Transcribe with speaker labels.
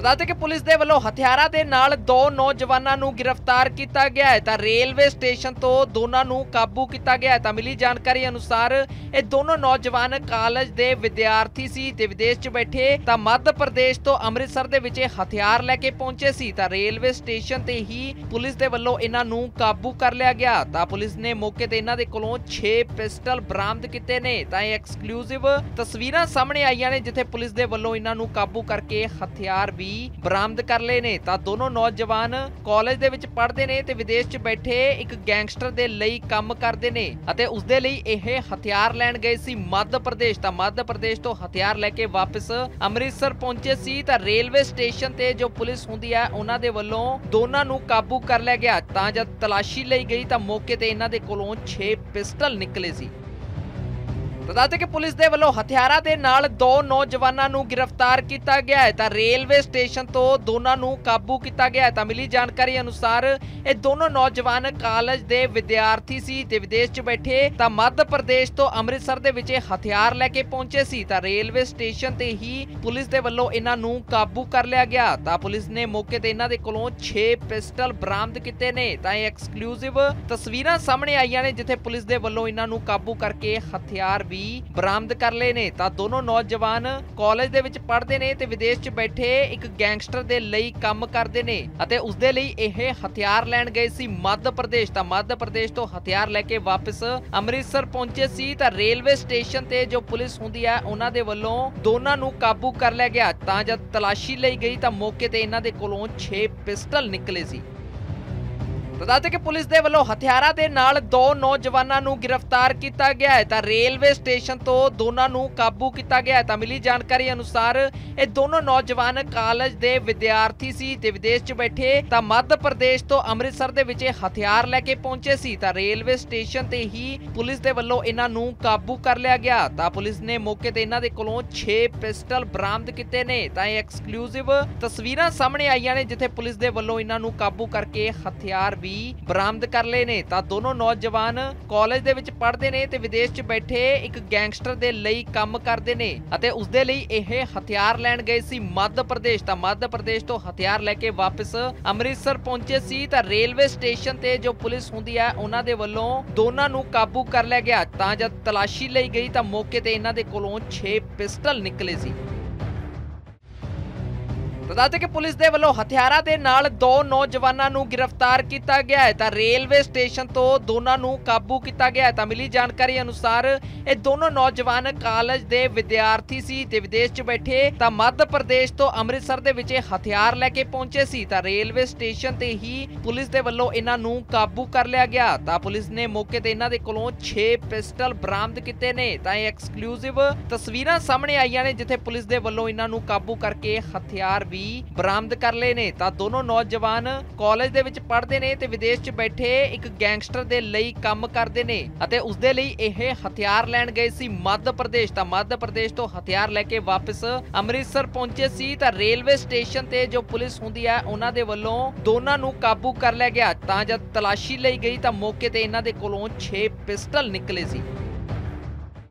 Speaker 1: ਦੱਸਦੇ ਕਿ ਪੁਲਿਸ ਦੇ ਵੱਲੋਂ ਹਥਿਆਰਾਂ ਦੇ ਨਾਲ ਦੋ ਨੌਜਵਾਨਾਂ ਨੂੰ ਗ੍ਰਿਫਤਾਰ ਕੀਤਾ ਗਿਆ ਹੈ। ਤਾਂ ਰੇਲਵੇ ਸਟੇਸ਼ਨ ਤੋਂ ਦੋਨਾਂ ਨੂੰ ਕਾਬੂ ਕੀਤਾ ਗਿਆ ਹੈ। ਤਾਂ ਮਿਲੀ ਜਾਣਕਾਰੀ ਅਨੁਸਾਰ ਇਹ ਦੋਨੋਂ ਨੌਜਵਾਨ ਕਾਲਜ ਦੇ ਵਿਦਿਆਰਥੀ ਸੀ ਤੇ ਵਿਦੇਸ਼ 'ਚ ਬੈਠੇ। ਤਾਂ ਮੱਧ ਪ੍ਰਦੇਸ਼ ਤੋਂ ਅੰਮ੍ਰਿਤਸਰ ਦੇ ਵਿੱਚ ਹਥਿਆਰ ਲੈ ਕੇ ਪਹੁੰਚੇ ਸੀ। ਤਾਂ ਰੇਲਵੇ ਸਟੇਸ਼ਨ ਤੇ ਹੀ ਪੁਲਿਸ ਦੇ ਵੱਲੋਂ ਇਹਨਾਂ ਨੂੰ ਕਾਬੂ ਕਰ ਲਿਆ ਗਿਆ। ਤਾਂ ਪੁਲਿਸ ਨੇ ਮੌਕੇ ਤੇ ਇਹਨਾਂ ਦੇ ਕੋਲੋਂ 6 ਪਿਸਟਲ ਬਰਾਮਦ ਕੀਤੇ ਨੇ। ਤਾਂ ਇਹ ਐਕਸਕਲੂਸਿਵ ਤਸਵੀਰਾਂ ਸਾਹਮਣੇ ਆਈਆਂ ਨੇ, ਜਿੱਥੇ ਪੁਲਿਸ ਦੇ ਵੱਲੋਂ ਇਹਨਾਂ ਨੂੰ ਕਾਬੂ ਕਰਕੇ ਹਥਿਆਰ ਵੀ ਬਰਾਮਦ ਕਰ ਲਏ ਨੇ। ਤਾਂ ਦੋਨੋਂ ਨੌਜਵਾਨ ਕਾਲਜ ਦੇ ਵਿੱਚ ਪੜ੍ਹਦੇ ਨੇ ਤੇ ਵਿਦੇਸ਼ 'ਚ ਬੈਠੇ ਇੱਕ ਗੈਂਗਸਟਰ ਦੇ ਲਈ ਕੰਮ ਕਰਦੇ ਨੇ ਅਤੇ ਉਸ ਦੇ ਲਈ ਇਹ ਹਥਿਆਰ ਲੈਣ ਗਏ ਸੀ ਮੱਧ ਪ੍ਰਦੇਸ਼। ਤਾਂ ਮੱਧ ਪ੍ਰਦੇਸ਼ ਤੋਂ ਹਥਿਆਰ ਲੈ ਕੇ ਵਾਪਸ ਅੰਮ੍ਰਿਤਸਰ ਪਹੁੰਚੇ ਸੀ। ਤਾਂ ਰੇਲਵੇ ਸਟੇਸ਼ਨ ਤੇ ਜੋ ਪੁਲਿਸ ਹੁੰਦੀ ਹੈ ਉਹਨਾਂ ਦੇ ਵੱਲੋਂ ਦੋਨਾਂ ਨੂੰ ਕਾਬੂ ਕਰ ਲਿਆ ਗਿਆ। ਤਾਂ ਜਦ ਤਲਾਸ਼ੀ ਲਈ ਗਈ ਤਾਂ ਮੌਕੇ ਤੇ ਇਹਨਾਂ ਦੇ ਕੋਲੋਂ 6 ਪਿਸਟਲ ਨਿਕਲੇ ਸੀ। ਦੱਸਦੇ ਕਿ ਪੁਲਿਸ ਦੇ ਵੱਲੋਂ ਹਥਿਆਰਾਂ ਦੇ ਨਾਲ ਦੋ ਨੌਜਵਾਨਾਂ ਨੂੰ ਗ੍ਰਿਫਤਾਰ ਕੀਤਾ ਗਿਆ ਹੈ। ਤਾਂ ਰੇਲਵੇ ਸਟੇਸ਼ਨ ਤੋਂ ਦੋਨਾਂ ਨੂੰ ਕਾਬੂ ਕੀਤਾ ਗਿਆ ਹੈ। ਤਾਂ ਮਿਲੀ ਜਾਣਕਾਰੀ ਅਨੁਸਾਰ ਇਹ ਦੋਨੋਂ ਨੌਜਵਾਨ ਕਾਲਜ ਦੇ ਵਿਦਿਆਰਥੀ ਸੀ ਤੇ ਵਿਦੇਸ਼ 'ਚ ਬੈਠੇ। ਤਾਂ ਮੱਧ ਪ੍ਰਦੇਸ਼ ਤੋਂ ਅੰਮ੍ਰਿਤਸਰ ਦੇ ਵਿੱਚ ਹਥਿਆਰ ਲੈ ਕੇ ਪਹੁੰਚੇ ਸੀ। ਤਾਂ ਰੇਲਵੇ ਸਟੇਸ਼ਨ ਤੇ ਹੀ ਪੁਲਿਸ ਦੇ ਵੱਲੋਂ ਇਹਨਾਂ ਨੂੰ ਕਾਬੂ ਕਰ ਲਿਆ ਗਿਆ। ਤਾਂ ਪੁਲਿਸ ਨੇ ਮੌਕੇ ਤੇ ਇਹਨਾਂ ਦੇ ਕੋਲੋਂ 6 ਪਿਸਟਲ ਬਰਾਮਦ ਕੀਤੇ ਨੇ। ਤਾਂ ਇਹ ਐਕਸਕਲੂਸਿਵ ਤਸਵੀਰਾਂ ਸਾਹਮਣੇ ਆਈਆਂ ਨੇ, ਜਿੱਥੇ ਪੁਲਿਸ ਦੇ ਵੱਲੋਂ ਇਹਨਾਂ ਨੂੰ ਕਾਬੂ ਕਰਕੇ ਹਥਿਆਰ ਵੀ ਬਰਾਮਦ ਕਰ ਲਏ ਨੇ। ਤਾਂ ਦੋਨੋਂ ਨੌਜਵਾਨ ਕਾਲਜ ਦੇ ਵਿੱਚ ਪੜ੍ਹਦੇ ਨੇ ਤੇ ਵਿਦੇਸ਼ 'ਚ ਬੈਠੇ ਇੱਕ ਗੈਂਗਸਟਰ ਦੇ ਲਈ ਕੰਮ ਕਰਦੇ ਨੇ ਅਤੇ ਉਸ ਦੇ ਲਈ ਇਹ ਹਥਿਆਰ ਲੈਣ ਗਏ ਸੀ ਮੱਧ ਪ੍ਰਦੇਸ਼। ਤਾਂ ਮੱਧ ਪ੍ਰਦੇਸ਼ ਤੋਂ ਹਥਿਆਰ ਲੈ ਕੇ ਵਾਪਸ ਅੰਮ੍ਰਿਤਸਰ ਪਹੁੰਚੇ ਸੀ। ਤਾਂ ਰੇਲਵੇ ਸਟੇਸ਼ਨ ਤੇ ਜੋ ਪੁਲਿਸ ਹੁੰਦੀ ਹੈ ਉਹਨਾਂ ਦੇ ਵੱਲੋਂ ਦੋਨਾਂ ਨੂੰ ਕਾਬੂ ਕਰ ਲਿਆ ਗਿਆ। ਤਾਂ ਜਦ ਤਲਾਸ਼ੀ ਲਈ ਗਈ ਤਾਂ ਮੌਕੇ ਤੇ ਇਹਨਾਂ ਦੇ ਕੋਲੋਂ 6 ਪਿਸਟਲ ਨਿਕਲੇ ਸੀ। ਦੱਸਦੇ ਕਿ ਪੁਲਿਸ ਦੇ ਵੱਲੋਂ ਹਥਿਆਰਾਂ ਦੇ ਨਾਲ ਦੋ ਨੌਜਵਾਨਾਂ ਨੂੰ ਗ੍ਰਿਫਤਾਰ ਕੀਤਾ ਗਿਆ ਹੈ। ਤਾਂ ਰੇਲਵੇ ਸਟੇਸ਼ਨ ਤੋਂ ਦੋਨਾਂ ਨੂੰ ਕਾਬੂ ਕੀਤਾ ਗਿਆ ਹੈ। ਤਾਂ ਮਿਲੀ ਜਾਣਕਾਰੀ ਅਨੁਸਾਰ ਇਹ ਦੋਨੋਂ ਨੌਜਵਾਨ ਕਾਲਜ ਦੇ ਵਿਦਿਆਰਥੀ ਸੀ ਤੇ ਵਿਦੇਸ਼ 'ਚ ਬੈਠੇ। ਤਾਂ ਮੱਧ ਪ੍ਰਦੇਸ਼ ਤੋਂ ਅੰਮ੍ਰਿਤਸਰ ਦੇ ਵਿੱਚ ਹਥਿਆਰ ਲੈ ਕੇ ਪਹੁੰਚੇ ਸੀ। ਤਾਂ ਰੇਲਵੇ ਸਟੇਸ਼ਨ ਤੇ ਹੀ ਪੁਲਿਸ ਦੇ ਵੱਲੋਂ ਇਹਨਾਂ ਨੂੰ ਕਾਬੂ ਕਰ ਲਿਆ ਗਿਆ। ਤਾਂ ਪੁਲਿਸ ਨੇ ਮੌਕੇ ਤੇ ਇਹਨਾਂ ਦੇ ਕੋਲੋਂ 6 ਪਿਸਟਲ ਬਰਾਮਦ ਕੀਤੇ ਨੇ। ਤਾਂ ਇਹ ਐਕਸਕਲੂਸਿਵ ਤਸਵੀਰਾਂ ਸਾਹਮਣੇ ਆਈਆਂ ਨੇ, ਜਿੱਥੇ ਪੁਲਿਸ ਦੇ ਵੱਲੋਂ ਇਹਨਾਂ ਨੂੰ ਕਾਬੂ ਕਰਕੇ ਹਥਿਆਰ ਵੀ ਬਰਾਮਦ ਕਰ ਲਏ ਨੇ। ਤਾਂ ਦੋਨੋਂ ਨੌਜਵਾਨ ਕਾਲਜ ਦੇ ਵਿੱਚ ਪੜ੍ਹਦੇ ਨੇ ਤੇ ਵਿਦੇਸ਼ 'ਚ ਬੈਠੇ ਇੱਕ ਗੈਂਗਸਟਰ ਦੇ ਲਈ ਕੰਮ ਕਰਦੇ ਨੇ ਅਤੇ ਉਸ ਦੇ ਲਈ ਇਹ ਹਥਿਆਰ ਲੈਣ ਗਏ ਸੀ ਮੱਧ ਪ੍ਰਦੇਸ਼। ਤਾਂ ਮੱਧ ਪ੍ਰਦੇਸ਼ ਤੋਂ ਹਥਿਆਰ ਲੈ ਕੇ ਵਾਪਸ ਅੰਮ੍ਰਿਤਸਰ ਪਹੁੰਚੇ ਸੀ। ਤਾਂ ਰੇਲਵੇ ਸਟੇਸ਼ਨ ਤੇ ਜੋ ਪੁਲਿਸ ਹੁੰਦੀ ਹੈ ਉਹਨਾਂ ਦੇ ਵੱਲੋਂ ਦੋਨਾਂ ਨੂੰ ਕਾਬੂ ਕਰ ਲਿਆ ਗਿਆ। ਤਾਂ ਜਦ ਤਲਾਸ਼ੀ ਲਈ ਗਈ ਤਾਂ ਮੌਕੇ ਤੇ ਇਹਨਾਂ ਦੇ ਕੋਲੋਂ 6 ਪਿਸਟਲ ਨਿਕਲੇ ਸੀ। ਦੱਸਦੇ ਕਿ ਪੁਲਿਸ ਦੇ ਵੱਲੋਂ ਹਥਿਆਰਾਂ ਦੇ ਨਾਲ ਦੋ ਨੌਜਵਾਨਾਂ ਨੂੰ ਗ੍ਰਿਫਤਾਰ ਕੀਤਾ ਗਿਆ ਹੈ। ਤਾਂ ਰੇਲਵੇ ਸਟੇਸ਼ਨ ਤੋਂ ਦੋਨਾਂ ਨੂੰ ਕਾਬੂ ਕੀਤਾ ਗਿਆ ਹੈ। ਤਾਂ ਮਿਲੀ ਜਾਣਕਾਰੀ ਅਨੁਸਾਰ ਇਹ ਦੋਨੋਂ ਨੌਜਵਾਨ ਕਾਲਜ ਦੇ ਵਿਦਿਆਰਥੀ ਸੀ ਤੇ ਵਿਦੇਸ਼ 'ਚ ਬੈਠੇ। ਤਾਂ ਮੱਧ ਪ੍ਰਦੇਸ਼ ਤੋਂ ਅੰਮ੍ਰਿਤਸਰ ਦੇ ਵਿੱਚ ਹਥਿਆਰ ਲੈ ਕੇ ਪਹੁੰਚੇ ਸੀ। ਤਾਂ ਰੇਲਵੇ ਸਟੇਸ਼ਨ ਤੇ ਹੀ ਪੁਲਿਸ ਦੇ ਵੱਲੋਂ ਇਹਨਾਂ ਨੂੰ ਕਾਬੂ ਕਰ ਲਿਆ ਗਿਆ। ਤਾਂ ਪੁਲਿਸ ਨੇ ਮੌਕੇ ਤੇ ਇਹਨਾਂ ਦੇ ਕੋਲੋਂ 6 ਪਿਸਟਲ ਬਰਾਮਦ ਕੀਤੇ ਨੇ। ਤਾਂ ਇਹ ਐਕਸਕਲੂਸਿਵ ਤਸਵੀਰਾਂ ਸਾਹਮਣੇ ਆਈਆਂ ਨੇ, ਜਿੱਥੇ ਪੁਲਿਸ ਦੇ ਵੱਲੋਂ ਇਹਨਾਂ ਨੂੰ ਕਾਬੂ ਕਰਕੇ ਹਥਿਆਰ ਵੀ ਵੀ ਬਰਾਮਦ ਕਰ ਲਏ ਨੇ। ਤਾਂ ਦੋਨੋਂ ਨੌਜਵਾਨ ਕਾਲਜ ਦੇ ਵਿੱਚ ਪੜ੍ਹਦੇ ਨੇ ਤੇ ਵਿਦੇਸ਼ 'ਚ ਬੈਠੇ ਇੱਕ ਗੈਂਗਸਟਰ ਦੇ ਲਈ ਕੰਮ ਕਰਦੇ ਨੇ ਅਤੇ ਉਸ ਦੇ ਲਈ ਇਹ ਹਥਿਆਰ ਲੈਣ ਗਏ ਸੀ ਮੱਧ ਪ੍ਰਦੇਸ਼। ਤਾਂ ਮੱਧ ਪ੍ਰਦੇਸ਼ ਤੋਂ ਹਥਿਆਰ ਲੈ ਕੇ ਵਾਪਸ ਅੰਮ੍ਰਿਤਸਰ ਪਹੁੰਚੇ ਸੀ। ਤਾਂ ਰੇਲਵੇ ਸਟੇਸ਼ਨ ਤੇ ਜੋ ਪੁਲਿਸ ਹੁੰਦੀ ਹੈ ਉਹਨਾਂ ਦੇ ਵੱਲੋਂ ਦੋਨਾਂ ਨੂੰ ਕਾਬੂ ਕਰ ਲਿਆ ਗਿਆ। ਤਾਂ ਜਦ ਤਲਾਸ਼ੀ ਲਈ ਗਈ, ਤਾਂ ਮੌਕੇ ਤੇ ਇਹਨਾਂ ਦੇ ਕੋਲੋਂ 6 ਪਿਸਟਲ ਨਿਕਲੇ ਸੀ।